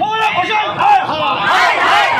মৌলানা হোসেন হায় হায়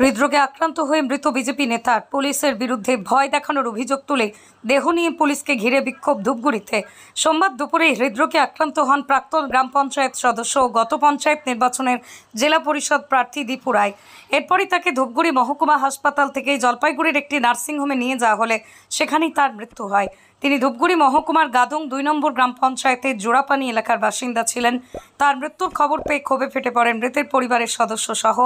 হৃদরোগে আক্রান্ত হয়ে মৃত বিজেপি নেতার পুলিশের বিরুদ্ধে ভয় দেখানোর অভিযোগ তুলে দেহ নিয়ে পুলিশকে ঘিরে বিক্ষোভ ধূপগুড়িতে। সোমবার দুপুরে হৃদরোগে আক্রান্ত হন প্রাক্তন গ্রাম পঞ্চায়েত সদস্য ও গত পঞ্চায়েত নির্বাচনের জেলা পরিষদ প্রার্থী দীপু রায়। এরপরই তাকে ধূপগুড়ি মহকুমা হাসপাতাল থেকে জলপাইগুড়ির একটি নার্সিংহোমে নিয়ে যাওয়া হলে সেখানেই তার মৃত্যু হয়। তিনি ধূপগুড়ি মহকুমার গাদং দুই নম্বর গ্রাম পঞ্চায়েতের জোড়াপানি এলাকার বাসিন্দা ছিলেন। তার মৃত্যুর খবর পেয়ে ক্ষোভে ফেটে পড়েন মৃতের পরিবারের সদস্য সহ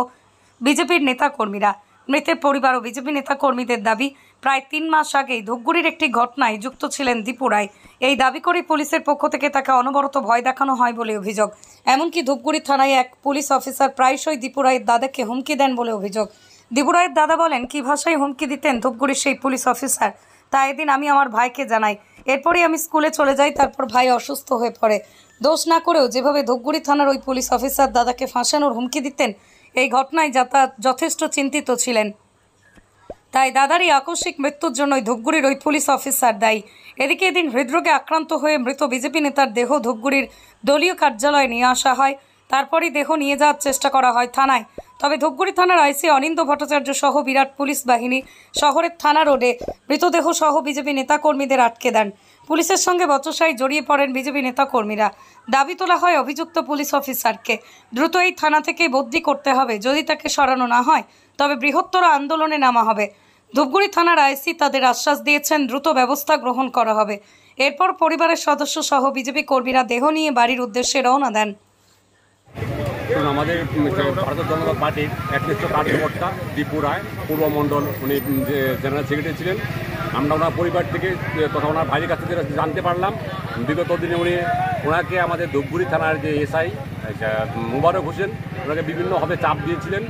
বিজেপির নেতাকর্মীরা। মৃতের পরিবার ও বিজেপি নেতাকর্মীদের দাবি, প্রায় তিন মাস আগেই ধূপগুড়ির একটি ঘটনায় যুক্ত ছিলেন দীপু রায়। এই দাবি করে পুলিশের পক্ষ থেকে তাকে অনবরত ভয় দেখানো হয় বলে অভিযোগ। এমনকি ধূপগুড়ি থানায় এক পুলিশ অফিসার প্রায়শই দীপু রায়ের দাদাকে হুমকি দেন বলে অভিযোগ। দীপু রায়ের দাদা বলেন, কী ভাষায় হুমকি দিতেন ধূপগুড়ির সেই পুলিশ অফিসার? তা এদিন আমি আমার ভাইকে জানাই। এরপরই আমি স্কুলে চলে যাই, তারপর ভাই অসুস্থ হয়ে পড়ে। দোষ না করেও যেভাবে ধূপগুড়ি থানার ওই পুলিশ অফিসার দাদাকে ফাঁসানোর হুমকি দিতেন এই ঘটনায় যাতায়াত যথেষ্ট চিন্তিত ছিলেন। তাই দাদারই আকস্মিক মৃত্যুর জন্যই ধূপগুড়ির ওই পুলিশ অফিসার দায়ী। এদিকে এদিন হৃদরোগে আক্রান্ত হয়ে মৃত বিজেপি নেতার দেহ ধূপগুড়ির দলীয় কার্যালয়ে নিয়ে আসা হয়। তারপরই দেহ নিয়ে যাওয়ার চেষ্টা করা হয় থানায়। তবে ধূপগুড়ি থানার আইসি অনিন্দ ভট্টাচার্য সহ বিরাট পুলিশ বাহিনী শহরের থানা রোডে মৃতদেহ সহ বিজেপি নেতাকর্মীদের আটকে দেন। পুলিশের সঙ্গে বচসায় জড়িয়ে পড়েন বিজেপি নেতাকর্মীরা। দাবি তোলা হয় অভিযুক্ত পুলিশ অফিসারকে। দ্রুত এই থানা থেকে বদলি করতে হবে। যদি তাকে সরানো না হয়, তবে বৃহত্তর আন্দোলনে নামা হবে। ধূপগুড়ি থানার আইসি তাদের আশ্বাস দিয়েছেন, দ্রুত ব্যবস্থা গ্রহণ করা হবে। এরপর পরিবারের সদস্য সহ বিজেপি কর্মীরা দেহ নিয়ে বাড়ির উদ্দেশ্যে রওনা দেন। দেখুন, আমাদের ভারতের জনতা পার্টির একনিষ্ঠ কার্যকর্তা দীপু রায় পূর্ব মণ্ডল উনি জেনারেল সেক্রেটারি ছিলেন আমরা ওনার পরিবার থেকে তথা ওনার ভাইয়ের কাছ থেকে জানতে পারলাম বিগত দিনে উনি ওনাকে আমাদের ধূপগুড়ি থানার যে এসআই মুবারক হোসেন ওনাকে বিভিন্নভাবে চাপ দিয়েছিলেন।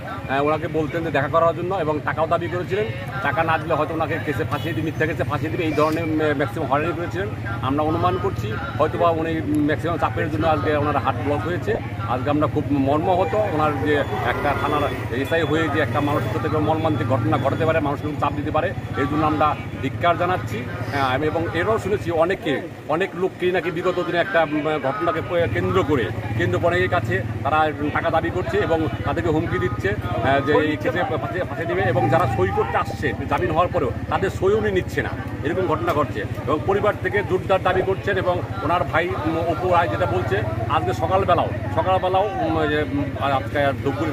ওনাকে বলতেন যে দেখা করার জন্য এবং টাকাও দাবি করেছিলেন। টাকা না দিলে হয়তো ওনাকে কেসে ফাঁসিয়ে দিয়ে মিথ্যা কেসে ফাঁসিয়ে দিবে এই ধরনের ম্যাক্সিমাম হয়রানি করেছিলেন। আমরা অনুমান করছি হয়তোবা উনি ম্যাক্সিমাম চাপের জন্য আজকে ওনার হার্ট ব্লক হয়েছে। আজকে আমরা খুব মর্মাহত ওনার যে একটা থানার এসআই হয়ে যে একটা মানুষের সাথে মর্মান্তিক ঘটনা ঘটাতে পারে মানুষকে চাপ দিতে পারে এই জন্য আমরা ধিক্কার জানাচ্ছি। হ্যাঁ, এবং এরও শুনেছি অনেকে অনেক লোককেই নাকি বিগত দিনে একটা ঘটনাকে কেন্দ্র করে কেন্দ্র অনেকের কাছে তারা টাকা দাবি করছে এবং তাদেরকে হুমকি দিচ্ছে যে এই ক্ষেত্রে ফাঁসিয়ে দেবে এবং যারা সই করতে আসছে, জামিন হওয়ার পরেও তাদের সই উনি নিচ্ছে না। এরকম ঘটনা ঘটছে এবং পরিবার থেকে জোরদার দাবি করছেন এবং ওনার ভাই অপু রায় যেটা বলছে, আজকে সকালবেলাও সকালবেলাও আজকে ধূপগুড়ি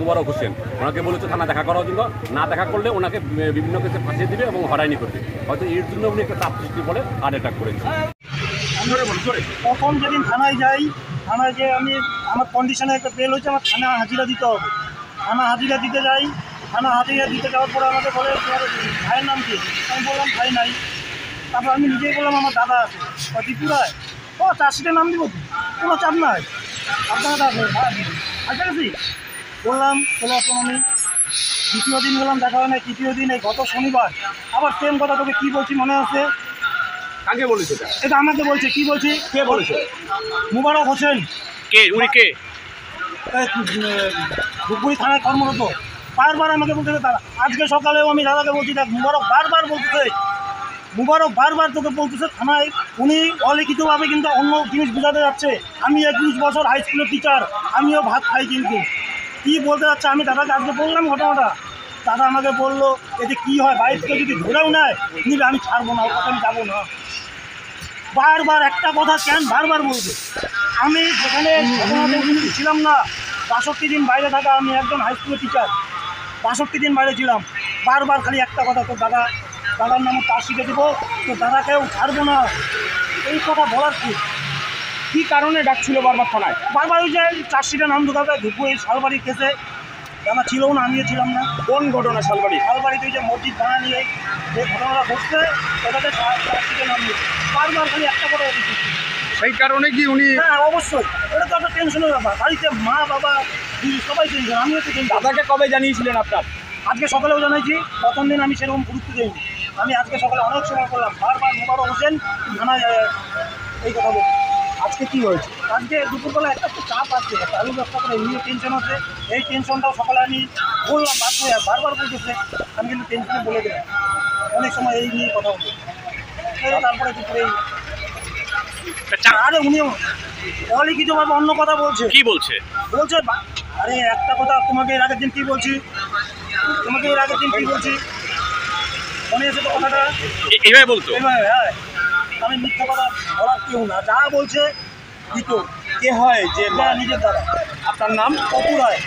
মুবারক হোসেন, ওনাকে বলেছে থানা দেখা করার জন্য। না দেখা করলে ওনাকে বিভিন্ন কেসে ফাঁসিয়ে দিবে এবং হয়রানি করবে হয়তো এর জন্য উনি একটা চাপ সৃষ্টি করে, হার্ট অ্যাটাক করেছে। যেদিন থানায় যাই থানায় যে আমি, আমার কন্ডিশনে একটা বেল হয়েছে, আমার থানা হাজিরা দিতে হবে। থানা হাজিরা দিতে যাই থানা হাজিরা দিতে যাওয়ার পরে আমাকে বলে তোমার ভাইয়ের নাম কি? আমি বললাম, ভাই নাই। তারপর আমি নিজেই বললাম, আমার দাদা আছে। ত্রিপুরায়? ও চাষিটা নাম দিব? কোনো চাপ নাই। আপনার আছে আচ্ছা গেছি বললাম, চলে আসলাম আমি। দ্বিতীয় দিন গেলাম, দেখা হয় না তৃতীয় দিন, এই গত শনিবার। আবার সেম কথা তোকে কী বলছি মনে আছে? কাকে বলেছে এটা? আমাকে বলছে কি বলছি কে বলেছে? মুবারক হোসেন। কে? উনি কে? ধুপগুড়ি থানায় কর্মরত। বারবার আমাকে বলতেছে দাদা আজকে সকালেও আমি দাদাকে বলছি দেখ মুবারক বারবার বলতেছে। মুবারক বারবার তোকে বলতেছে থানায়। উনি অলিখিতভাবে কিন্তু অন্য জিনিস বোঝাতে যাচ্ছে। আমি একুশ বছর হাই স্কুলের টিচার আমিও ভাত খাই কিন্তু। কী বলতে যাচ্ছে? আমি দাদাকে আজকে বললাম ঘটনাটা। দাদা আমাকে বলল এতে কী হয়? বাইক থেকে যদি ধরেও নেয় নিলে আমি ছাড়বো না আমি যাব না। বারবার একটা কথা কেন বারবার বলবে? আমি যেখানে ঘটনাতে ছিলাম না বাষট্টি দিন বাইরে থাকা আমি একজন হাই স্কুলের টিচার বাষট্টি দিন বাইরে ছিলাম। বারবার খালি একটা কথা তোর দাদা দাদার নামে তার শিখে দেবো তো দাদাকেও ছাড়বো না। এই কথা বলার কি? কী কারণে ডাকছিল বারবার থানায়? বারবার ওই যে চার্জশিটের নাম ঢুকাবে ঢুকবো এই শালবাড়ি কেসে জানা ছিল না আমিও ছিলাম না। কোন ঘটনা শালবাড়ি? শালবাড়িতে ওই যে মসজিদ ভাড়া নিয়ে যে ঘটনাটা ঘটছে ওটাতে নাম বারবার খালি একটা করে সেই কারণে কি উনি হ্যাঁ অবশ্যই। এটা তো একটা টেনশনের ব্যাপার। বাড়িতে মা বাবা সবাই টেনশন আমিও তো টেনশন দাদাকে কবে জানিয়েছিলেন আপনার? আজকে সকালেও জানাইছি প্রথম দিন আমি সেরকম গুরুত্ব দিইনি। আমি আজকে সকালে অনেক সময় করলাম বারবার মোবারক হোসেন থানায় এই কথা বলছি। আজকে কি হয়েছে? আজকে দুপুরবেলা একটা একটু চাপ আছে। একটা আলু ব্যবসা করে এমনি টেনশন আছে। এই টেনশনটাও সকালে আমি বললাম বাধ্য হয়ে বারবার বলতেছে। আমি কিন্তু টেনশনে বলে দিলাম অনেক সময় এই নিয়ে কথা বলি। তারপরে দুপুরে আরে উনিও অলিখিতভাবে অন্য কথা বলছে? কি বলছে? বলছে আরে একটা কথা তোমাকে এর আগের দিন কি বলছি? তোমাকে এর আগের দিন কি বলছি? মনে আছে তো কথাটা? এইভাবে বলতো? এইভাবে, হ্যাঁ। আমি মিথ্যা কথা বলার কেউ না। যা বলছে দিত কে হয় যে নিজের দ্বারা আপনার নাম? অপুরায়